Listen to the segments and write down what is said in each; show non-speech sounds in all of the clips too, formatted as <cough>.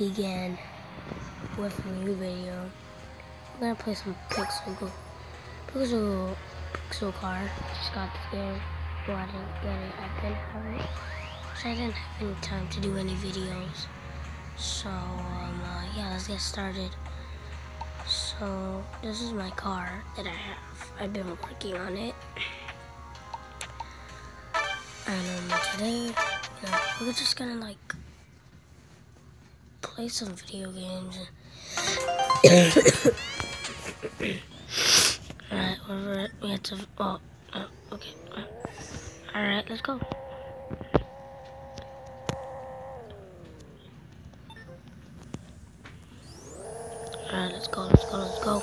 again with a new video. I'm gonna play some Pixel Go Pixel Pixel Car. Just got the game. Well, I didn't get it. I didn't have it. So I didn't have any time to do any videos. So um, uh, yeah, let's get started. So this is my car that I have. I've been working on it. And um, today, you know, we're just gonna like play some video games. <coughs> Alright, we're, we have to. Oh, oh okay. Alright, let's go. Alright, let's go, let's go, let's go.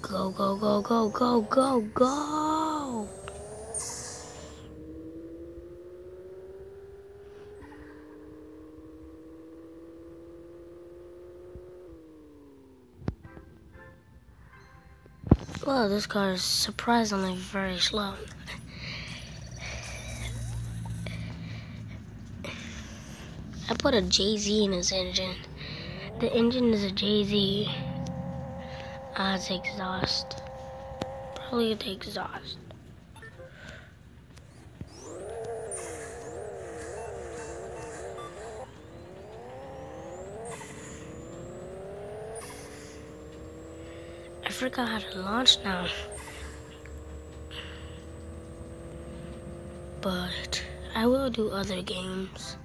Go, go, go, go, go, go, go! Well, this car is surprisingly very slow. I put a JZ in his engine. The engine is a JZ. Ah, it's exhaust. Probably the exhaust. Forgot how to launch now. But I will do other games.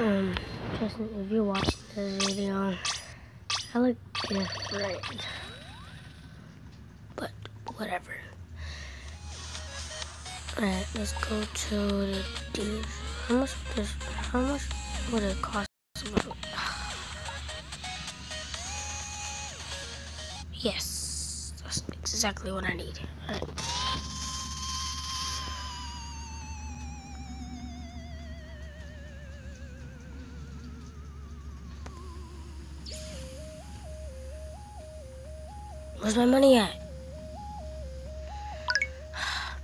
Um, Justin, if you're watching this video, I look different. But whatever. Alright, let's go to the. How much this how much would it cost? Exactly what I need. Alright. Where's my money at? <sighs>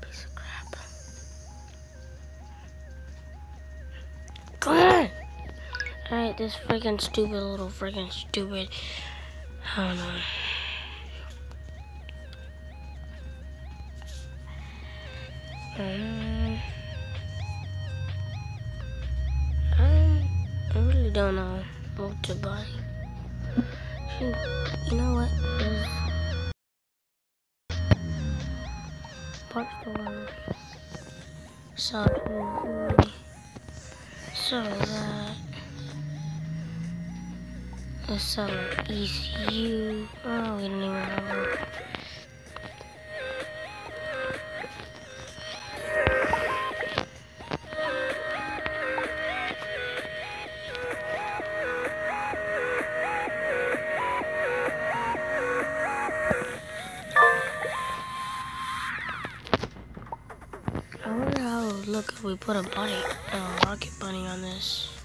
Piece of crap. Come on! Alright, this freaking stupid little freaking stupid. I don't know. I, I really don't know what to buy. You know what? Parts store. So, so sell ECU. Oh, we don't even have look if we put a bunny, uh, a rocket bunny on this.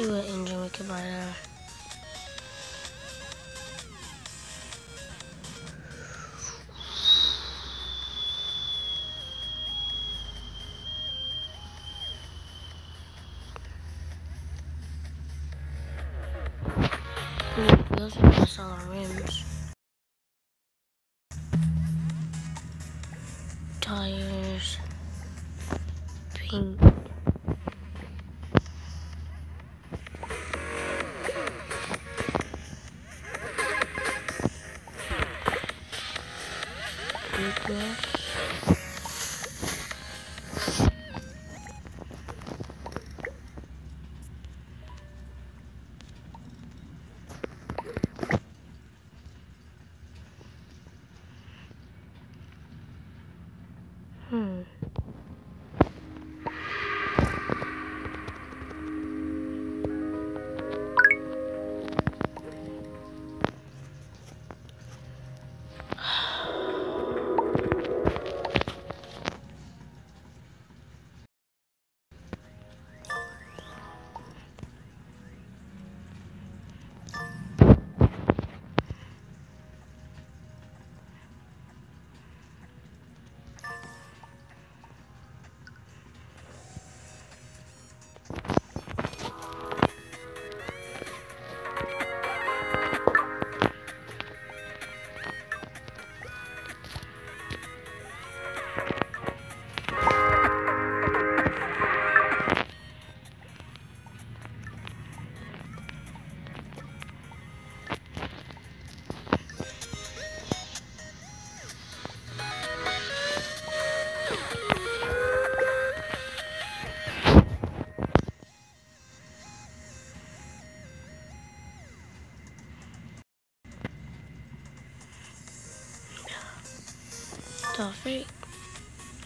See what engine we can buy now. Sell our rims. Tires. Pink.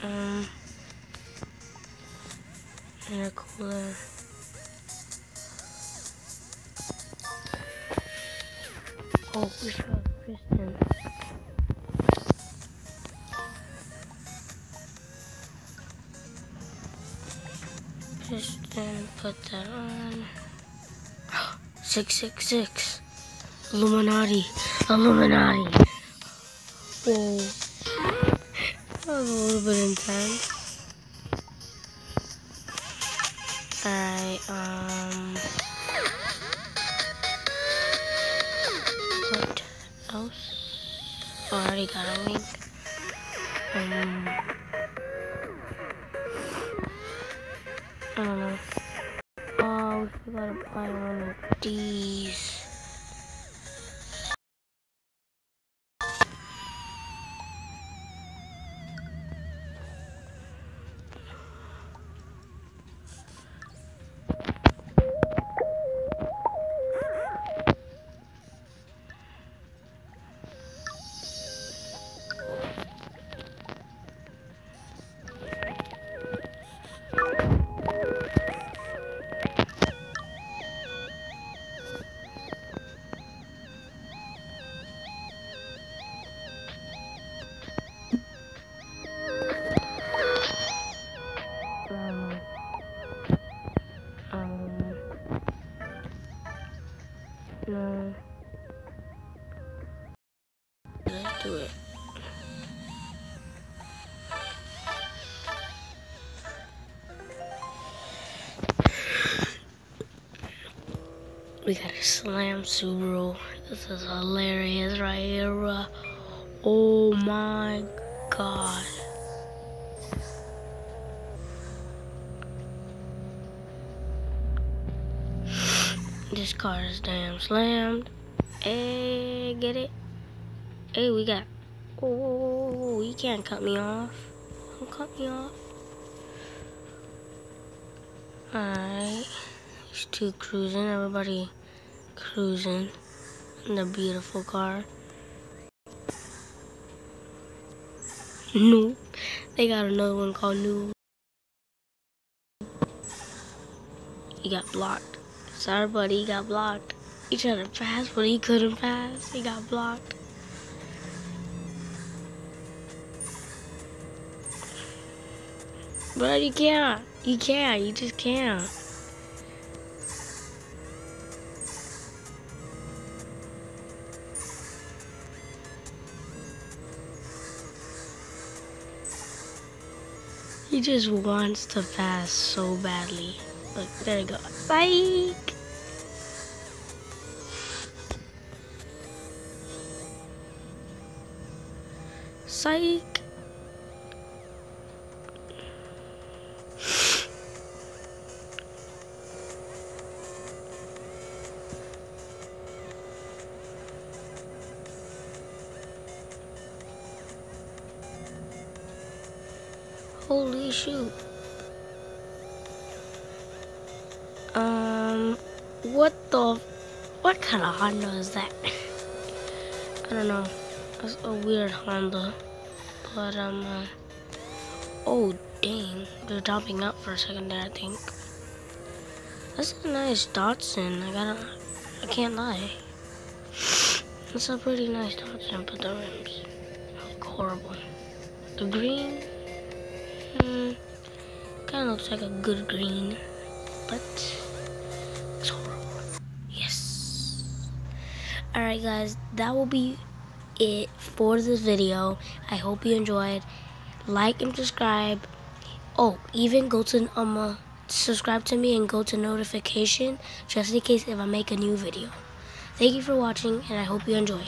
Um, and a cooler. Oh, we forgot Kristen. Kristen, put that on. <gasps> 666. Illuminati. Illuminati. Whoa. Was a little bit intense. I, um. What else? Oh, I already got a link. Um. I don't know. Oh, we forgot to buy one of these. We got a slam Subaru. This is hilarious right here. Oh my god. This car is damn slammed. Hey, get it? Hey, we got. Oh, you can't cut me off. Don't cut me off. Alright. Two cruising. Everybody cruising in the beautiful car. No. They got another one called New. He got blocked. Sorry, buddy, he got blocked. He tried to pass, but he couldn't pass. He got blocked. But you can't. You can't. You just can't. Just wants to pass so badly. Look, there you go. Psych! Psych! Holy shoot. Um, what the, what kind of Honda is that? <laughs> I don't know. That's a weird Honda. But, um, uh, Oh, dang. They're jumping up for a second there, I think. That's a nice Datsun. I gotta, I can't lie. That's a pretty nice Datsun, but the rims horrible. The green, hmm, kind of looks like a good green, but it's horrible. Yes. Alright guys, that will be it for this video. I hope you enjoyed. Like and subscribe. Oh, even go to um uh, subscribe to me and go to notification just in case if I make a new video. Thank you for watching and I hope you enjoy.